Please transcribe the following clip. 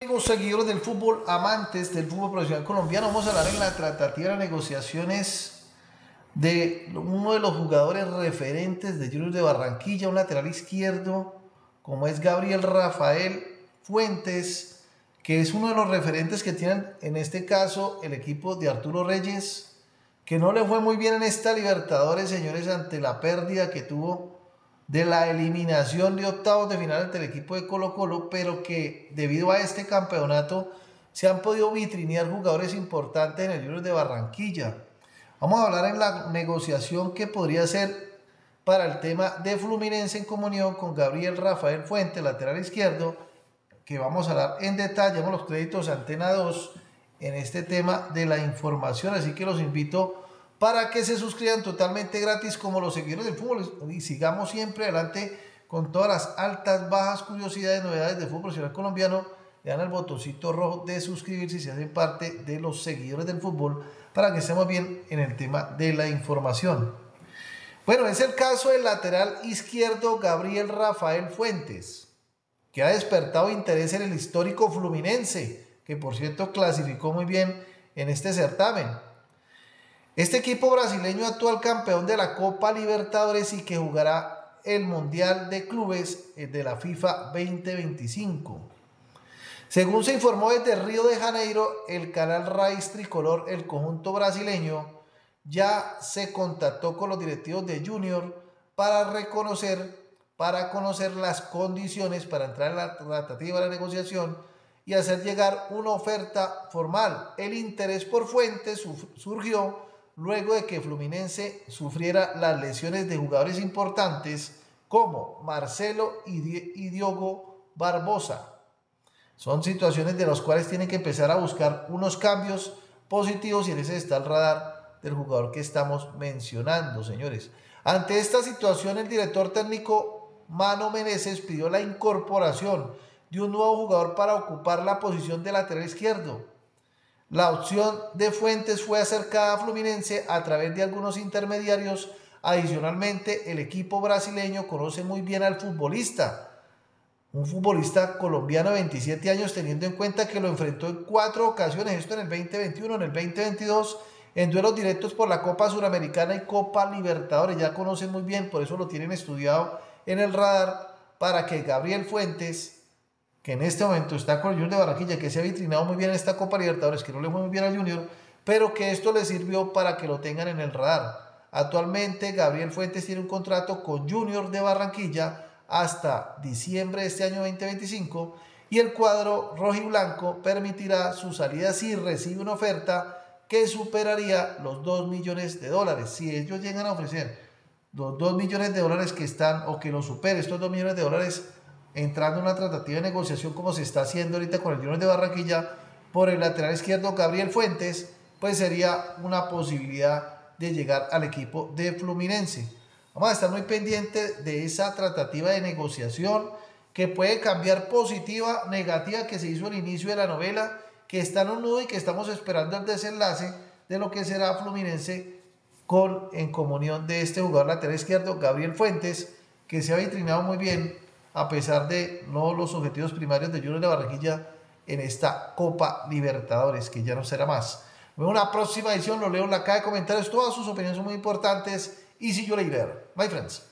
Amigos seguidores del fútbol, amantes del fútbol profesional colombiano, vamos a hablar en la tratativa de negociaciones de uno de los jugadores referentes de Junior de Barranquilla, un lateral izquierdo, como es Gabriel Rafael Fuentes, que es uno de los referentes que tienen en este caso el equipo de Arturo Reyes, que no le fue muy bien en esta Libertadores, señores, ante la pérdida que tuvo de la eliminación de octavos de final ante el equipo de Colo Colo, pero que debido a este campeonato se han podido vitrinear jugadores importantes en el Junior de Barranquilla. Vamos a hablar en la negociación que podría ser para el tema de Fluminense en comunión con Gabriel Rafael Fuente, lateral izquierdo, que vamos a hablar en detalle con los créditos Antena 2 en este tema de la información, así que los invito para que se suscriban totalmente gratis como los seguidores del fútbol y sigamos siempre adelante con todas las altas, bajas, curiosidades, novedades del fútbol profesional colombiano. Le dan el botoncito rojo de suscribirse y se hacen parte de los seguidores del fútbol para que estemos bien en el tema de la información. Bueno, es el caso del lateral izquierdo Gabriel Rafael Fuentes, que ha despertado interés en el histórico Fluminense, que por cierto clasificó muy bien en este certamen. Este equipo brasileño actual campeón de la Copa Libertadores y que jugará el Mundial de Clubes eh, de la FIFA 2025. Según se informó desde Río de Janeiro, el canal Raiz Tricolor, el conjunto brasileño, ya se contactó con los directivos de Junior para reconocer, para conocer las condiciones para entrar en la tratativa de la negociación y hacer llegar una oferta formal. El interés por fuentes surgió luego de que Fluminense sufriera las lesiones de jugadores importantes como Marcelo y Diogo Barbosa. Son situaciones de las cuales tienen que empezar a buscar unos cambios positivos y en ese está el radar del jugador que estamos mencionando, señores. Ante esta situación, el director técnico Mano Meneses pidió la incorporación de un nuevo jugador para ocupar la posición de lateral izquierdo. La opción de Fuentes fue acercada a Fluminense a través de algunos intermediarios. Adicionalmente, el equipo brasileño conoce muy bien al futbolista, un futbolista colombiano de 27 años, teniendo en cuenta que lo enfrentó en cuatro ocasiones, esto en el 2021, en el 2022, en duelos directos por la Copa Suramericana y Copa Libertadores. Ya conocen muy bien, por eso lo tienen estudiado en el radar, para que Gabriel Fuentes que en este momento está con Junior de Barranquilla, que se ha vitrinado muy bien en esta Copa Libertadores, que no le fue muy bien al Junior, pero que esto le sirvió para que lo tengan en el radar. Actualmente Gabriel Fuentes tiene un contrato con Junior de Barranquilla hasta diciembre de este año 2025 y el cuadro rojo y blanco permitirá su salida si recibe una oferta que superaría los 2 millones de dólares. Si ellos llegan a ofrecer los 2 millones de dólares que están o que lo supere estos 2 millones de dólares entrando en una tratativa de negociación como se está haciendo ahorita con el Junior de Barranquilla por el lateral izquierdo Gabriel Fuentes, pues sería una posibilidad de llegar al equipo de Fluminense. Vamos a estar muy pendientes de esa tratativa de negociación que puede cambiar positiva, negativa, que se hizo al inicio de la novela, que está en un nudo y que estamos esperando el desenlace de lo que será Fluminense con en comunión de este jugador lateral izquierdo, Gabriel Fuentes, que se ha vitrinado muy bien a pesar de no los objetivos primarios de Junior de Barranquilla en esta Copa Libertadores, que ya no será más. En una próxima edición lo leo en la caja de comentarios. Todas sus opiniones son muy importantes. Y si yo leer, my friends.